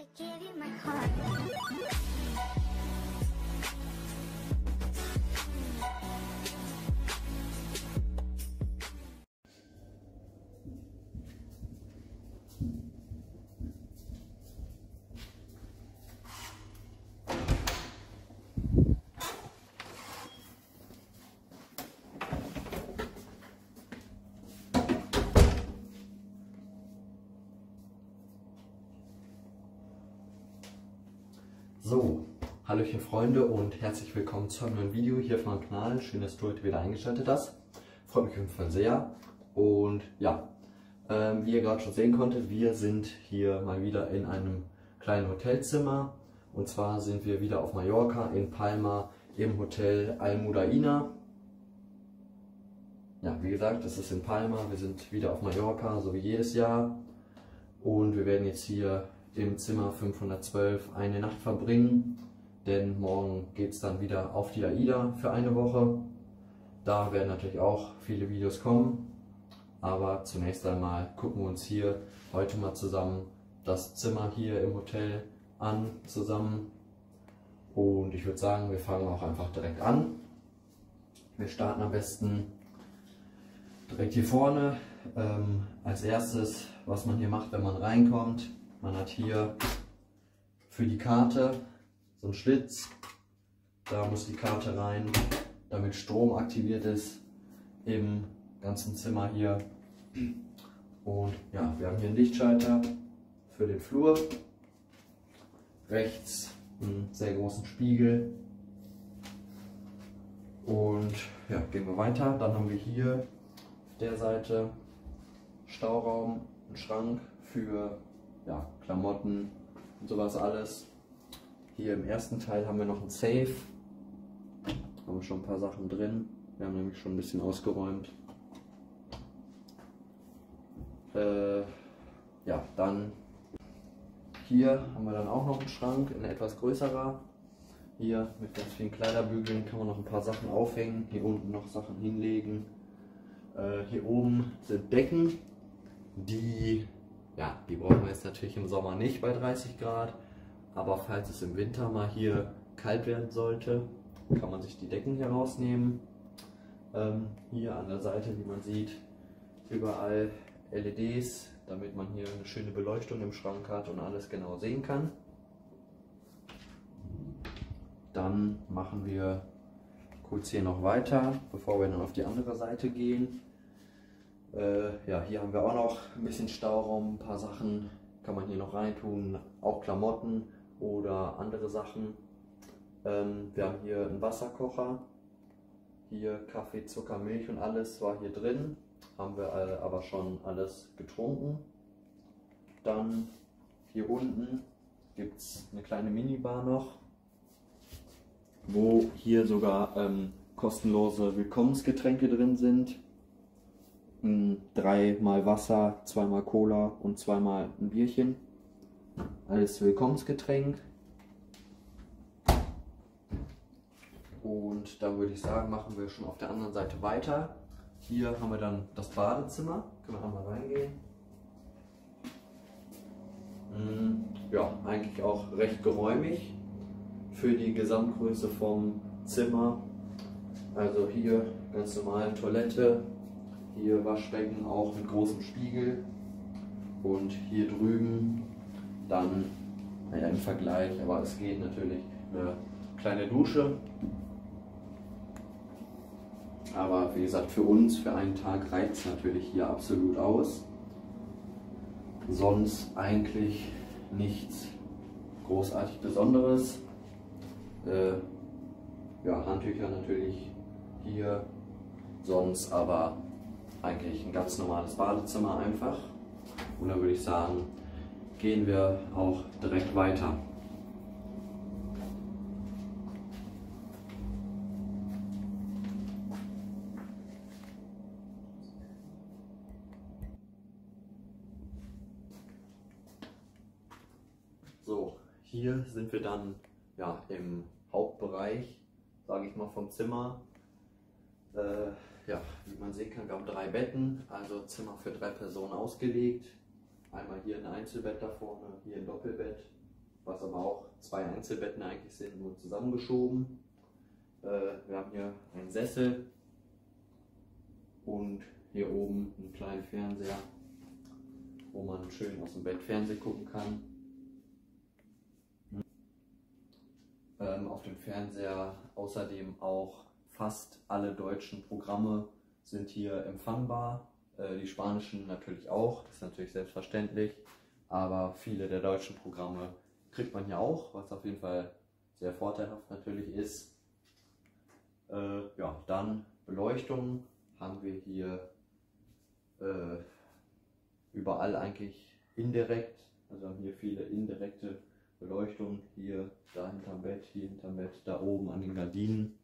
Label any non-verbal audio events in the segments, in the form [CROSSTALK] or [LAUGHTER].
I gave you my heart. Hallöchen Freunde und herzlich willkommen zu einem neuen Video hier auf meinem Kanal. Schön, dass du heute wieder eingeschaltet hast. Freut mich auf jeden Fall sehr. Und ja, ähm, wie ihr gerade schon sehen konntet, wir sind hier mal wieder in einem kleinen Hotelzimmer. Und zwar sind wir wieder auf Mallorca in Palma im Hotel Almudaina. Ja, wie gesagt, es ist in Palma. Wir sind wieder auf Mallorca, so wie jedes Jahr. Und wir werden jetzt hier im Zimmer 512 eine Nacht verbringen, denn morgen geht es dann wieder auf die AIDA für eine Woche. Da werden natürlich auch viele Videos kommen, aber zunächst einmal gucken wir uns hier heute mal zusammen das Zimmer hier im Hotel an zusammen. Und ich würde sagen, wir fangen auch einfach direkt an. Wir starten am besten direkt hier vorne. Ähm, als erstes, was man hier macht, wenn man reinkommt, man hat hier für die Karte so einen Schlitz. Da muss die Karte rein, damit Strom aktiviert ist im ganzen Zimmer hier. Und ja, wir haben hier einen Lichtschalter für den Flur. Rechts einen sehr großen Spiegel. Und ja, gehen wir weiter. Dann haben wir hier auf der Seite Stauraum, einen Schrank für ja, Klamotten und sowas alles. Hier im ersten Teil haben wir noch ein Safe. Haben wir schon ein paar Sachen drin. Wir haben nämlich schon ein bisschen ausgeräumt. Äh, ja, dann hier haben wir dann auch noch einen Schrank, ein etwas größerer. Hier mit ganz vielen Kleiderbügeln kann man noch ein paar Sachen aufhängen. Hier unten noch Sachen hinlegen. Äh, hier oben sind Decken, die ja, die brauchen wir jetzt natürlich im Sommer nicht bei 30 Grad, aber falls es im Winter mal hier kalt werden sollte, kann man sich die Decken hier rausnehmen. Ähm, hier an der Seite, wie man sieht, überall LEDs, damit man hier eine schöne Beleuchtung im Schrank hat und alles genau sehen kann. Dann machen wir kurz hier noch weiter, bevor wir dann auf die andere Seite gehen. Äh, ja, hier haben wir auch noch ein bisschen Stauraum, ein paar Sachen kann man hier noch reintun, auch Klamotten oder andere Sachen. Ähm, wir haben hier einen Wasserkocher, hier Kaffee, Zucker, Milch und alles war hier drin, haben wir aber schon alles getrunken. Dann hier unten gibt es eine kleine Minibar noch, wo hier sogar ähm, kostenlose Willkommensgetränke drin sind dreimal Wasser, zweimal Cola und zweimal ein Bierchen. Alles Willkommensgetränk. Und dann würde ich sagen, machen wir schon auf der anderen Seite weiter. Hier haben wir dann das Badezimmer. Können wir einmal reingehen. Hm, ja, eigentlich auch recht geräumig für die Gesamtgröße vom Zimmer. Also hier ganz normal Toilette, hier Waschbecken auch mit großem Spiegel. Und hier drüben dann, naja, im Vergleich, aber es geht natürlich, eine kleine Dusche. Aber wie gesagt, für uns, für einen Tag reicht es natürlich hier absolut aus. Sonst eigentlich nichts großartig Besonderes. Äh, ja, Handtücher natürlich hier, sonst aber eigentlich ein ganz normales Badezimmer einfach. Und dann würde ich sagen, gehen wir auch direkt weiter. So, hier sind wir dann ja, im Hauptbereich, sage ich mal, vom Zimmer. Äh, ja, wie man sehen kann, wir haben drei Betten, also Zimmer für drei Personen ausgelegt. Einmal hier ein Einzelbett da vorne, hier ein Doppelbett was aber auch zwei Einzelbetten eigentlich sind, nur zusammengeschoben. Äh, wir haben hier einen Sessel und hier oben einen kleinen Fernseher, wo man schön aus dem Bett Fernsehen gucken kann. Ähm, auf dem Fernseher außerdem auch fast alle deutschen Programme sind hier empfangbar. Äh, die spanischen natürlich auch, das ist natürlich selbstverständlich. Aber viele der deutschen Programme kriegt man hier auch, was auf jeden Fall sehr vorteilhaft natürlich ist. Äh, ja, dann Beleuchtung haben wir hier äh, überall eigentlich indirekt. Also haben hier viele indirekte Beleuchtung. Hier, da hinterm Bett, hier hinterm Bett, da oben an den Gardinen.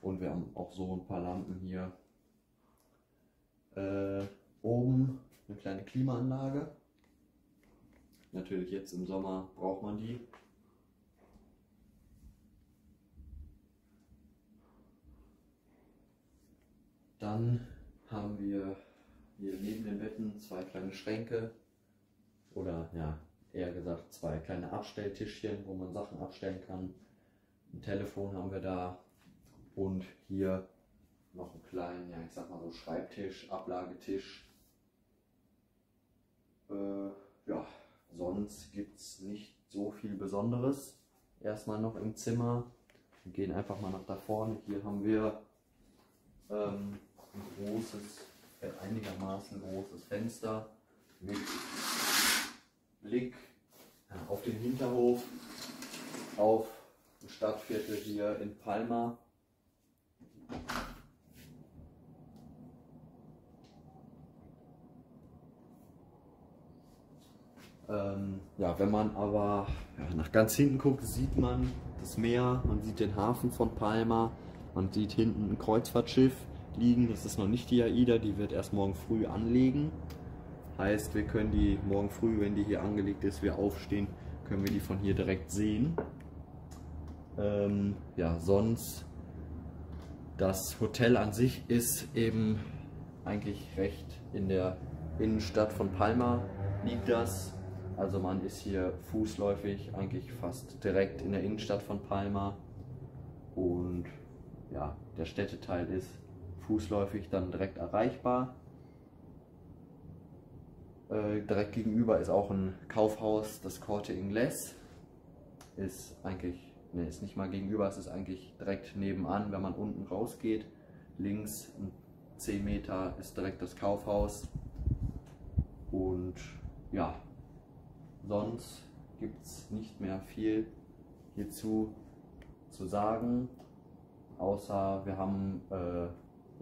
Und wir haben auch so ein paar Lampen hier. Äh, oben eine kleine Klimaanlage. Natürlich jetzt im Sommer braucht man die. Dann haben wir hier neben den Betten zwei kleine Schränke oder ja, eher gesagt zwei kleine Abstelltischchen, wo man Sachen abstellen kann. Ein Telefon haben wir da und hier noch einen kleinen, ja ich sag mal so Schreibtisch, Ablagetisch. Äh, ja, sonst gibt es nicht so viel Besonderes. Erstmal noch im Zimmer. Wir gehen einfach mal nach da vorne. Hier haben wir ähm, ein großes, äh, einigermaßen großes Fenster mit Blick auf den Hinterhof, auf ein Stadtviertel hier in Palma. Ähm, ja, wenn man aber ja, nach ganz hinten guckt, sieht man das Meer, man sieht den Hafen von Palma, man sieht hinten ein Kreuzfahrtschiff liegen. Das ist noch nicht die AIDA, die wird erst morgen früh anlegen. Heißt, wir können die morgen früh, wenn die hier angelegt ist, wir aufstehen, können wir die von hier direkt sehen. Ähm, ja, sonst das Hotel an sich ist eben eigentlich recht in der Innenstadt von Palma liegt das. Also man ist hier fußläufig eigentlich fast direkt in der Innenstadt von Palma und ja, der Städteteil ist fußläufig dann direkt erreichbar. Äh, direkt gegenüber ist auch ein Kaufhaus, das Corte Inglés. Ist eigentlich, ne, ist nicht mal gegenüber, es ist eigentlich direkt nebenan, wenn man unten rausgeht. Links 10 Meter ist direkt das Kaufhaus. Und ja, sonst gibt es nicht mehr viel hierzu zu sagen, außer wir haben äh,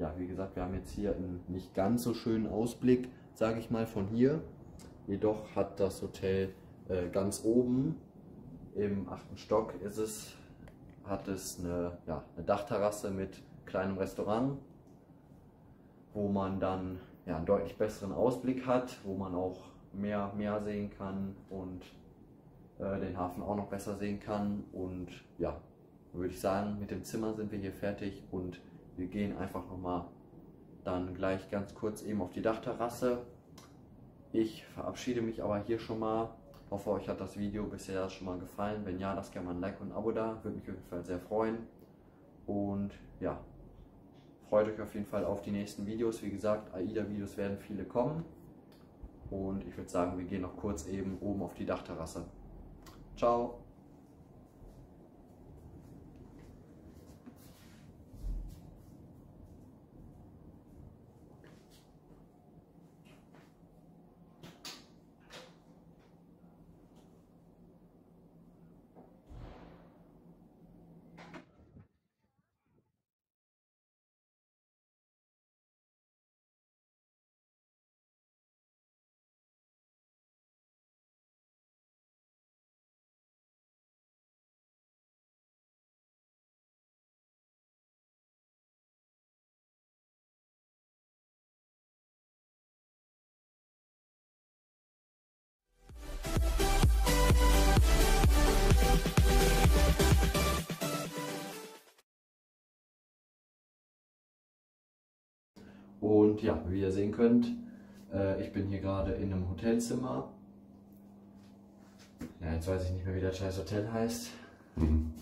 ja, wie gesagt, wir haben jetzt hier einen nicht ganz so schönen Ausblick, sage ich mal, von hier. Jedoch hat das Hotel äh, ganz oben im achten Stock ist es, hat es eine, ja, eine Dachterrasse mit kleinem Restaurant, wo man dann ja, einen deutlich besseren Ausblick hat, wo man auch mehr Meer sehen kann und äh, den Hafen auch noch besser sehen kann. Und ja, würde ich sagen, mit dem Zimmer sind wir hier fertig und wir gehen einfach nochmal dann gleich ganz kurz eben auf die Dachterrasse. Ich verabschiede mich aber hier schon mal. Hoffe, euch hat das Video bisher schon mal gefallen. Wenn ja, lasst gerne mal ein Like und ein Abo da. Würde mich auf jeden Fall sehr freuen. Und ja, freut euch auf jeden Fall auf die nächsten Videos. Wie gesagt, AIDA-Videos werden viele kommen. Und ich würde sagen, wir gehen noch kurz eben oben auf die Dachterrasse. Ciao! Und ja, wie ihr sehen könnt, äh, ich bin hier gerade in einem Hotelzimmer. Ja, jetzt weiß ich nicht mehr, wie das scheiß Hotel heißt. Mhm.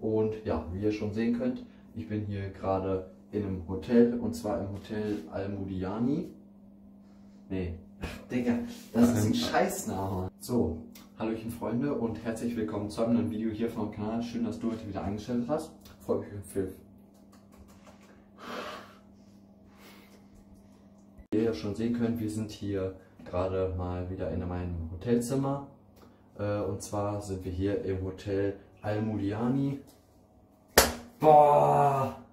Und ja, wie ihr schon sehen könnt, ich bin hier gerade in einem Hotel und zwar im Hotel Almudiani. Nee, [LAUGHS] Digga, das ist ein [LAUGHS] Scheißname. So, Hallöchen Freunde und herzlich willkommen zu einem neuen Video hier vom Kanal. Schön, dass du heute wieder eingestellt hast. Freue mich für Wie schon sehen könnt, wir sind hier gerade mal wieder in meinem Hotelzimmer. Äh, Und zwar sind wir hier im Hotel Almudiani. Boah!